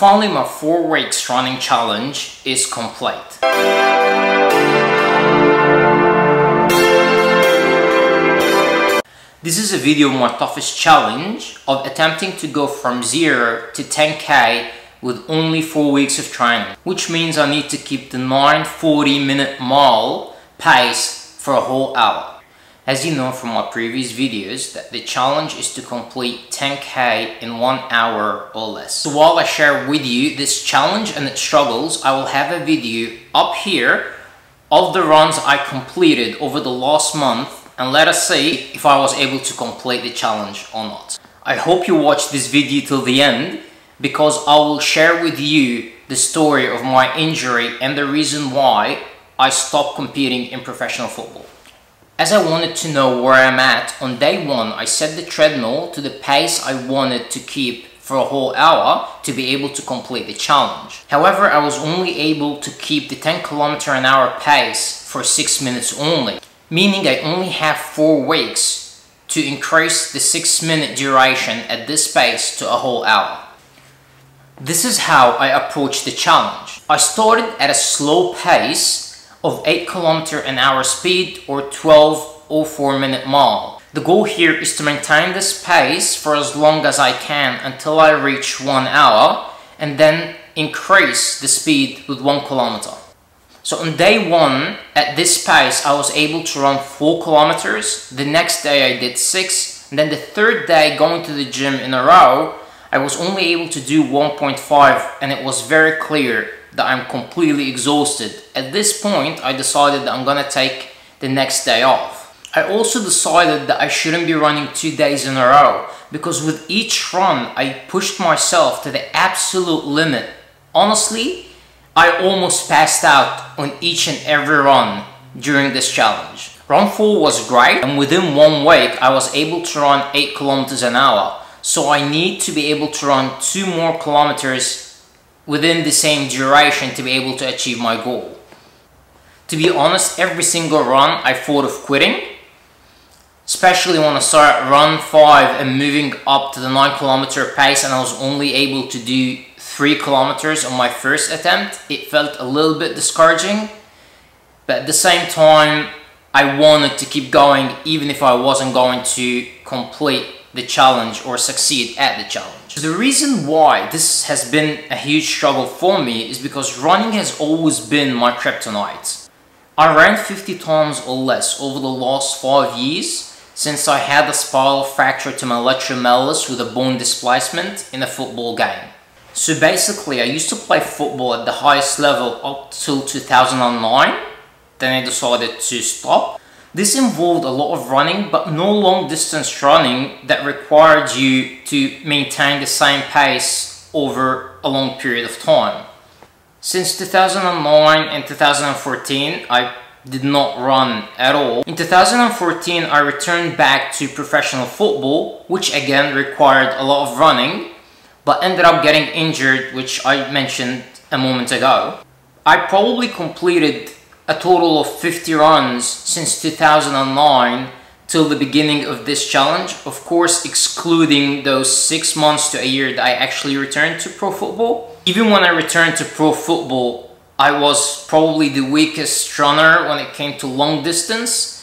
Finally, my 4 weeks running challenge is complete. This is a video of my toughest challenge of attempting to go from 0 to 10k with only 4 weeks of training, which means I need to keep the 940 minute mile pace for a whole hour. As you know from my previous videos that the challenge is to complete 10k in 1 hour or less. So while I share with you this challenge and its struggles, I will have a video up here of the runs I completed over the last month and let us see if I was able to complete the challenge or not. I hope you watch this video till the end because I will share with you the story of my injury and the reason why I stopped competing in professional football. As I wanted to know where I'm at, on day one I set the treadmill to the pace I wanted to keep for a whole hour to be able to complete the challenge. However, I was only able to keep the 10 km an hour pace for 6 minutes only meaning I only have 4 weeks to increase the 6 minute duration at this pace to a whole hour. This is how I approached the challenge. I started at a slow pace of 8 km an hour speed or 12.04 minute mile. The goal here is to maintain this pace for as long as I can until I reach 1 hour and then increase the speed with 1 kilometer. So on day one, at this pace, I was able to run 4 kilometers. The next day I did 6. And then the third day, going to the gym in a row, I was only able to do 1.5 and it was very clear that I'm completely exhausted. At this point, I decided that I'm gonna take the next day off. I also decided that I shouldn't be running two days in a row because with each run, I pushed myself to the absolute limit. Honestly, I almost passed out on each and every run during this challenge. Run 4 was great and within one week I was able to run 8 kilometers an hour. So I need to be able to run 2 more kilometers within the same duration to be able to achieve my goal. To be honest, every single run I thought of quitting. Especially when I started run 5 and moving up to the 9 kilometer pace and I was only able to do three kilometers on my first attempt. It felt a little bit discouraging, but at the same time, I wanted to keep going even if I wasn't going to complete the challenge or succeed at the challenge. The reason why this has been a huge struggle for me is because running has always been my kryptonite. I ran 50 times or less over the last 5 years since I had a spiral fracture to my lateral malleolus with a bone displacement in a football game. So basically, I used to play football at the highest level up till 2009. Then I decided to stop. This involved a lot of running, but no long distance running that required you to maintain the same pace over a long period of time. Since 2009 and 2014, I did not run at all. In 2014, I returned back to professional football, which again required a lot of running but ended up getting injured, which I mentioned a moment ago. I probably completed a total of 50 runs since 2009 till the beginning of this challenge, of course excluding those 6 months to a year that I actually returned to pro football. Even when I returned to pro football, I was probably the weakest runner when it came to long distance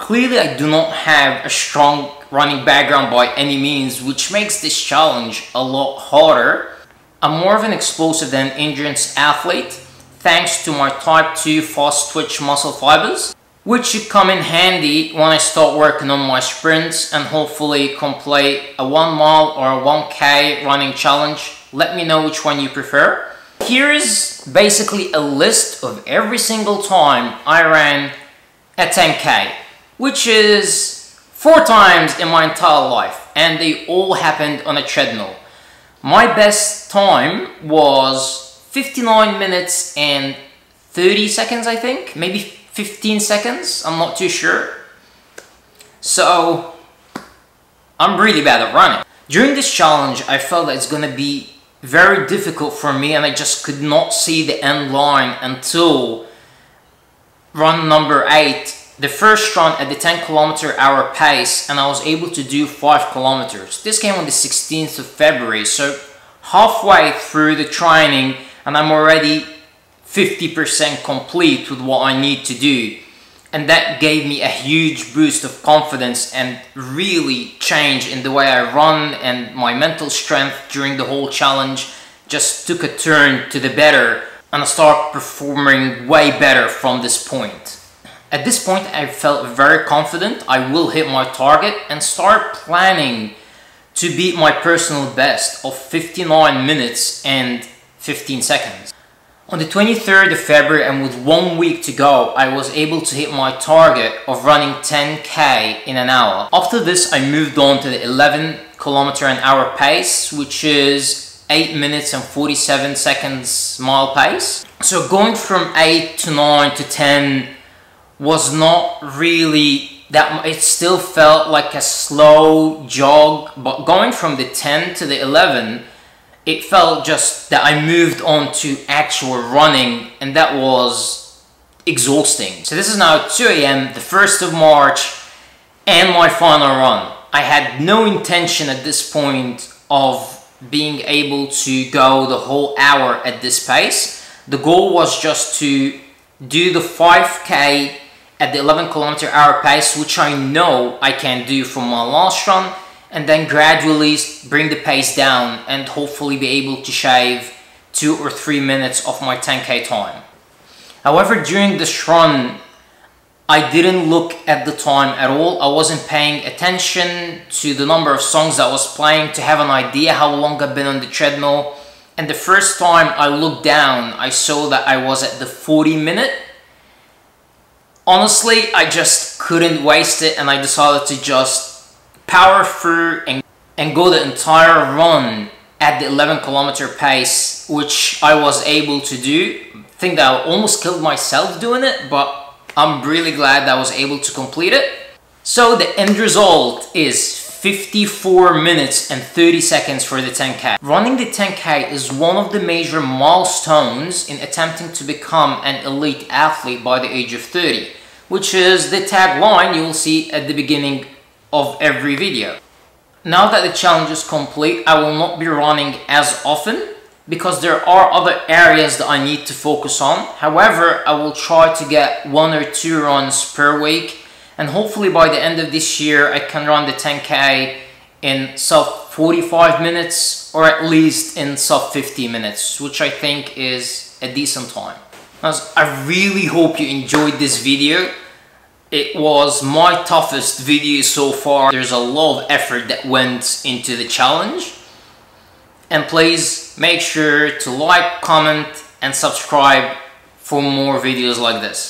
Clearly I do not have a strong running background by any means, which makes this challenge a lot harder. I'm more of an explosive than endurance athlete, thanks to my type 2 fast twitch muscle fibers, which should come in handy when I start working on my sprints and hopefully complete a 1 mile or a 1k running challenge. Let me know which one you prefer. Here is basically a list of every single time I ran a 10k which is four times in my entire life and they all happened on a treadmill. My best time was 59 minutes and 30 seconds I think, maybe 15 seconds, I'm not too sure. So, I'm really bad at running. During this challenge, I felt that it's gonna be very difficult for me and I just could not see the end line until run number 8 the first run at the 10 kilometer hour pace and I was able to do 5 kilometers. This came on the 16th of February, so halfway through the training and I'm already 50% complete with what I need to do. And that gave me a huge boost of confidence and really change in the way I run and my mental strength during the whole challenge just took a turn to the better and I start performing way better from this point. At this point I felt very confident I will hit my target and start planning to beat my personal best of 59 minutes and 15 seconds. On the 23rd of February and with one week to go, I was able to hit my target of running 10k in an hour. After this, I moved on to the 11 kilometer an hour pace, which is 8 minutes and 47 seconds mile pace. So going from 8 to 9 to 10 was not really that it still felt like a slow jog but going from the 10 to the 11 it felt just that I moved on to actual running and that was exhausting. So this is now 2 a.m. the 1st of March and my final run. I had no intention at this point of being able to go the whole hour at this pace. The goal was just to do the 5k at the 11 kilometer hour pace, which I know I can do from my last run, and then gradually bring the pace down and hopefully be able to shave two or three minutes of my 10k time. However, during this run, I didn't look at the time at all. I wasn't paying attention to the number of songs I was playing to have an idea how long I've been on the treadmill. And the first time I looked down, I saw that I was at the 40 minute honestly, I just couldn't waste it and I decided to just power through and, and go the entire run at the 11 kilometer pace, which I was able to do. I think that I almost killed myself doing it, but I'm really glad that I was able to complete it. So the end result is 54 minutes and 30 seconds for the 10k. Running the 10k is one of the major milestones in attempting to become an elite athlete by the age of 30 which is the tagline you will see at the beginning of every video. Now that the challenge is complete, I will not be running as often because there are other areas that I need to focus on. However, I will try to get one or two runs per week and hopefully by the end of this year I can run the 10k in sub 45 minutes or at least in sub 50 minutes, which I think is a decent time. I really hope you enjoyed this video. It was my toughest video so far. There's a lot of effort that went into the challenge. And please make sure to like, comment and subscribe for more videos like this.